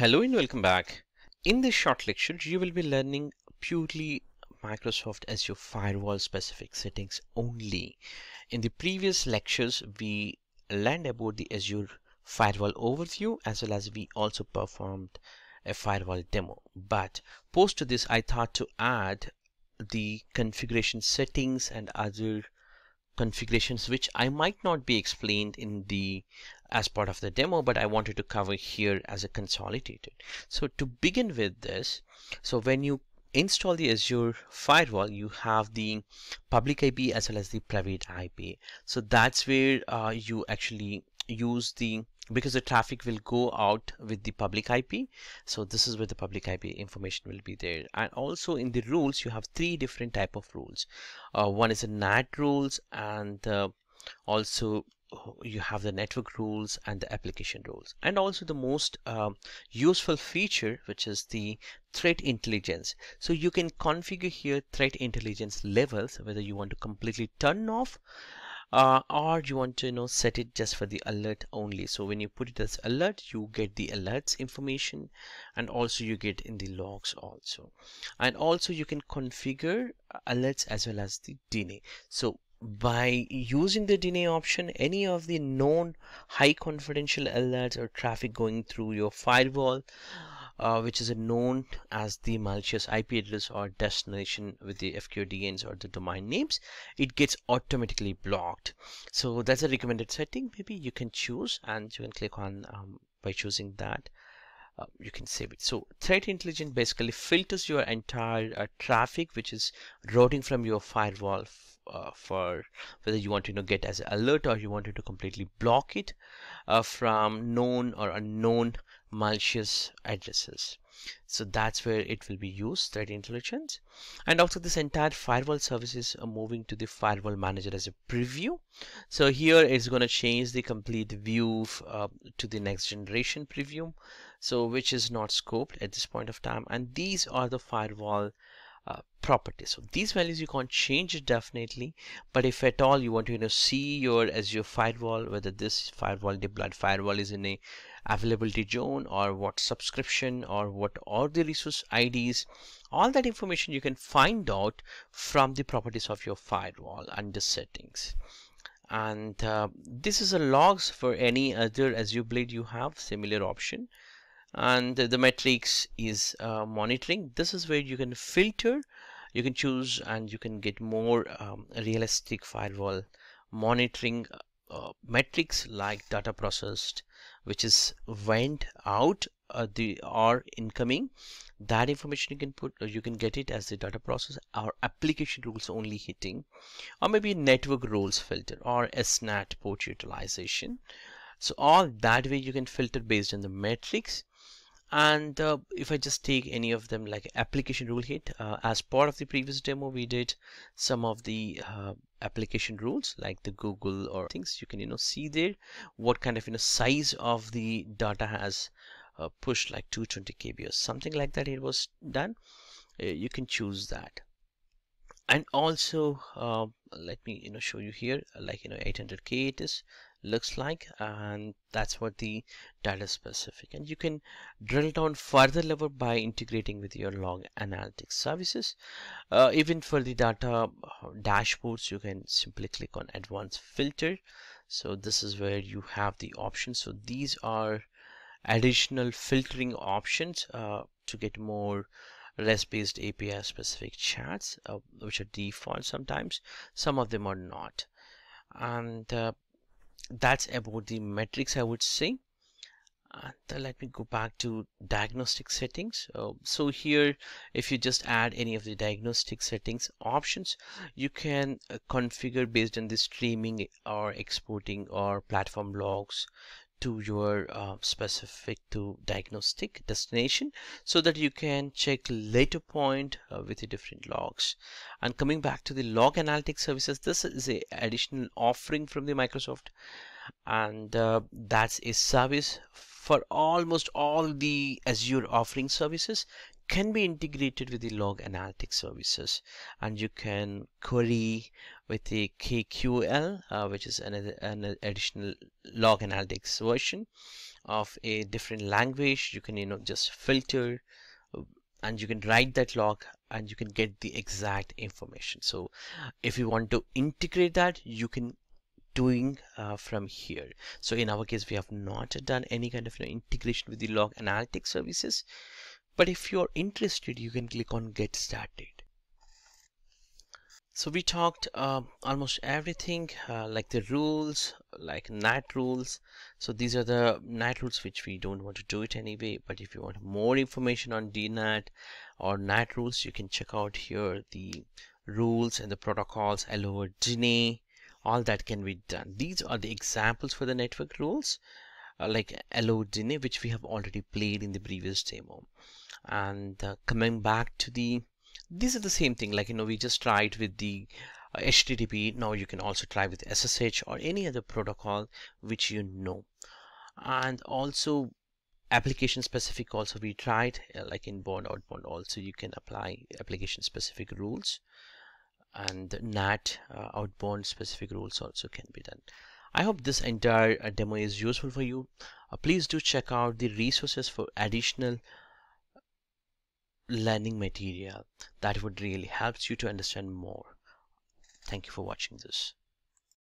Hello and welcome back. In this short lecture, you will be learning purely Microsoft Azure firewall specific settings only. In the previous lectures, we learned about the Azure firewall overview as well as we also performed a firewall demo. But post to this, I thought to add the configuration settings and other configurations which I might not be explained in the as part of the demo but I wanted to cover here as a consolidated. So to begin with this so when you install the Azure firewall you have the public IP as well as the private IP so that's where uh, you actually use the because the traffic will go out with the public IP so this is where the public IP information will be there. And also in the rules you have three different type of rules. Uh, one is the NAT rules and uh, also you have the network rules and the application rules. And also the most um, useful feature which is the threat intelligence. So you can configure here threat intelligence levels whether you want to completely turn off uh, or you want to you know set it just for the alert only. So when you put it as alert you get the alerts information and also you get in the logs also. And also you can configure alerts as well as the deny so by using the deny option any of the known high confidential alerts or traffic going through your firewall uh, which is known as the malicious IP address or destination with the FQDNs or the domain names, it gets automatically blocked. So that's a recommended setting. Maybe you can choose and you can click on um, by choosing that. Uh, you can save it. So threat intelligence basically filters your entire uh, traffic which is routing from your firewall uh, for whether you want to you know, get as alert or you want to completely block it uh, from known or unknown malicious addresses. So that's where it will be used threat intelligence. And also this entire firewall services are moving to the firewall manager as a preview. So here it's going to change the complete view uh, to the next generation preview. So which is not scoped at this point of time. And these are the firewall uh, properties. So these values you can't change it definitely. But if at all you want to you know see your Azure firewall whether this firewall deployed firewall is in a availability zone or what subscription or what are the resource IDs all that information you can find out from the properties of your firewall under settings. And uh, this is a logs for any other Azure Blade you have similar option. And the metrics is uh, monitoring. This is where you can filter you can choose and you can get more um, realistic firewall monitoring uh, metrics like data processed which is went out uh, the or incoming that information you can put or you can get it as the data process or application rules only hitting or maybe network rules filter or SNAT port utilization. So all that way you can filter based on the metrics. And uh, if I just take any of them like application rule hit uh, as part of the previous demo we did some of the uh, application rules like the Google or things you can you know see there what kind of you know size of the data has uh, pushed like 220 KB or something like that it was done. Uh, you can choose that. And also uh, let me you know show you here like you know 800k it is looks like and that's what the data specific. And you can drill down further level by integrating with your log analytics services. Uh, even for the data uh, dashboards you can simply click on advanced filter. So this is where you have the options. So these are additional filtering options uh, to get more REST-based API specific chats uh, which are default sometimes. Some of them are not. And uh, that's about the metrics I would say. And uh, let me go back to diagnostic settings. Uh, so here if you just add any of the diagnostic settings options you can uh, configure based on the streaming or exporting or platform logs to your uh, specific to diagnostic destination so that you can check later point uh, with the different logs. And coming back to the log analytics services this is a additional offering from the Microsoft. And uh, that's a service for almost all the Azure offering services can be integrated with the log analytics services and you can query with the KQL uh, which is another an additional log analytics version of a different language. You can you know just filter uh, and you can write that log and you can get the exact information. So if you want to integrate that you can doing uh, from here. So in our case we have not done any kind of you know, integration with the log analytics services but if you're interested you can click on get started. So we talked uh, almost everything uh, like the rules like NAT rules. So these are the NAT rules which we don't want to do it anyway. But if you want more information on DNAT or NAT rules you can check out here the rules and the protocols all over DNAT all that can be done. These are the examples for the network rules uh, like LODINE which we have already played in the previous demo. And uh, coming back to the these are the same thing like you know we just tried with the uh, HTTP now you can also try with SSH or any other protocol which you know. And also application specific also we tried uh, like inbound outbound also you can apply application specific rules. And NAT uh, outbound specific rules also can be done I hope this entire uh, demo is useful for you uh, please do check out the resources for additional learning material that would really helps you to understand more. Thank you for watching this.